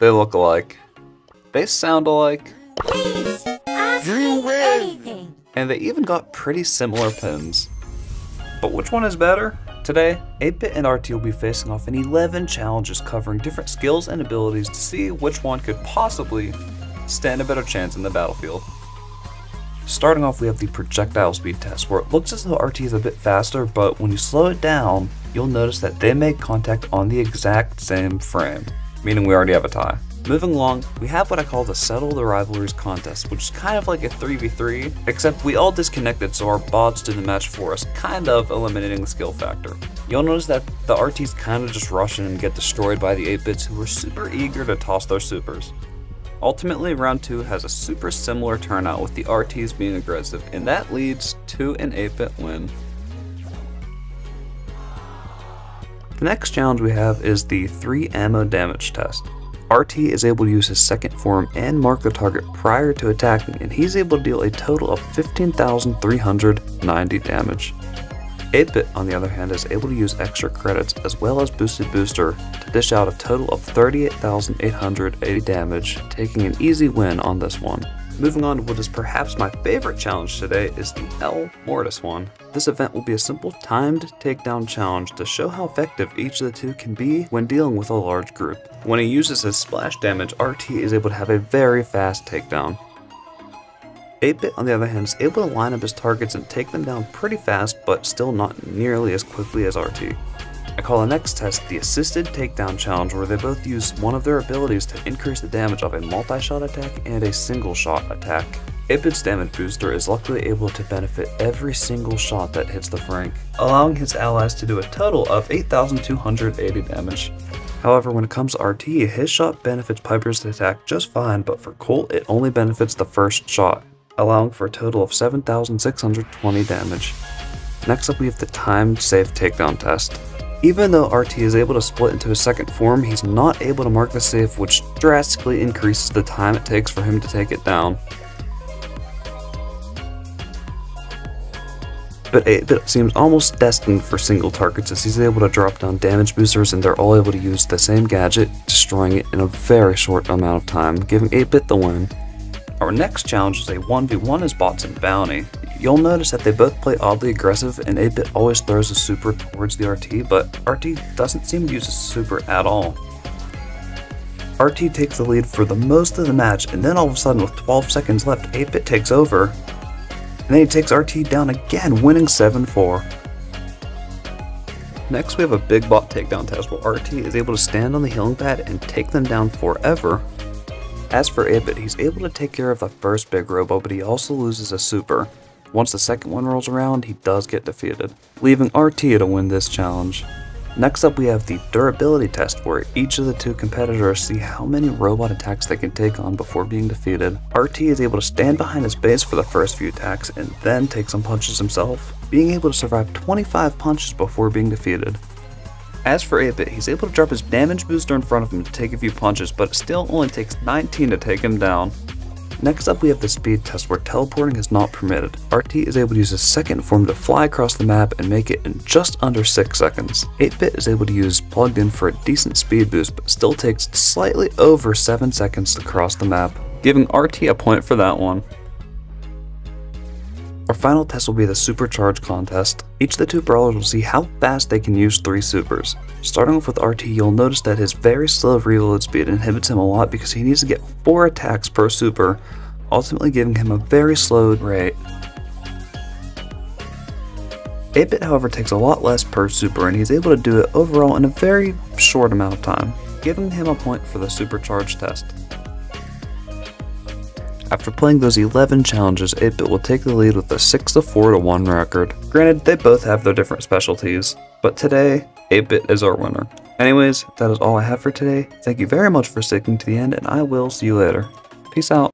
They look alike. They sound alike. Please, ask me anything. And they even got pretty similar pins. But which one is better? Today, 8-Bit and RT will be facing off in 11 challenges covering different skills and abilities to see which one could possibly stand a better chance in the battlefield. Starting off, we have the projectile speed test, where it looks as though RT is a bit faster, but when you slow it down, you'll notice that they make contact on the exact same frame, meaning we already have a tie. Moving along, we have what I call the Settle the Rivalries contest, which is kind of like a 3v3, except we all disconnected so our bots did the match for us, kind of eliminating the skill factor. You'll notice that the RTs kind of just rush in and get destroyed by the 8-bits who are super eager to toss their supers. Ultimately, round 2 has a super similar turnout with the RTs being aggressive, and that leads to an 8-bit win. The next challenge we have is the 3 ammo damage test. RT is able to use his second form and mark the target prior to attacking, and he's able to deal a total of 15,390 damage. 8-Bit, on the other hand, is able to use extra credits as well as Boosted Booster to dish out a total of 38,880 damage, taking an easy win on this one. Moving on to what is perhaps my favorite challenge today is the El Mortis one. This event will be a simple timed takedown challenge to show how effective each of the two can be when dealing with a large group. When he uses his splash damage, RT is able to have a very fast takedown. 8-Bit on the other hand is able to line up his targets and take them down pretty fast but still not nearly as quickly as RT. I call the next test the Assisted Takedown Challenge where they both use one of their abilities to increase the damage of a multi-shot attack and a single shot attack. 8-Bit's damage booster is luckily able to benefit every single shot that hits the Frank, allowing his allies to do a total of 8,280 damage. However, when it comes to RT, his shot benefits Piper's attack just fine, but for Colt, it only benefits the first shot, allowing for a total of 7,620 damage. Next up, we have the timed safe takedown test. Even though RT is able to split into his second form, he's not able to mark the safe, which drastically increases the time it takes for him to take it down. But 8-Bit seems almost destined for single targets as he's able to drop down damage boosters and they're all able to use the same gadget, destroying it in a very short amount of time, giving 8-Bit the win. Our next challenge is a 1v1 as bots and bounty. You'll notice that they both play oddly aggressive and 8-Bit always throws a super towards the RT, but RT doesn't seem to use a super at all. RT takes the lead for the most of the match and then all of a sudden with 12 seconds left 8-Bit takes over and then he takes RT down again, winning 7-4. Next we have a big bot takedown test where RT is able to stand on the healing pad and take them down forever. As for 8-Bit, he's able to take care of the first big robo, but he also loses a super. Once the second one rolls around, he does get defeated, leaving RT to win this challenge. Next up we have the durability test where each of the two competitors see how many robot attacks they can take on before being defeated. RT is able to stand behind his base for the first few attacks and then take some punches himself, being able to survive 25 punches before being defeated. As for 8-Bit, he's able to drop his damage booster in front of him to take a few punches, but it still only takes 19 to take him down. Next up we have the speed test where teleporting is not permitted. RT is able to use a second form to fly across the map and make it in just under 6 seconds. 8-Bit is able to use plugged in for a decent speed boost but still takes slightly over 7 seconds to cross the map, giving RT a point for that one. Final test will be the Supercharge contest. Each of the two brawlers will see how fast they can use three supers. Starting off with RT, you'll notice that his very slow reload speed inhibits him a lot because he needs to get 4 attacks per super, ultimately giving him a very slow rate. 8-Bit however takes a lot less per super and he's able to do it overall in a very short amount of time, giving him a point for the Supercharge test. After playing those 11 challenges, 8-Bit will take the lead with a 6 4 1 record. Granted, they both have their different specialties, but today, 8-Bit is our winner. Anyways, that is all I have for today. Thank you very much for sticking to the end, and I will see you later. Peace out.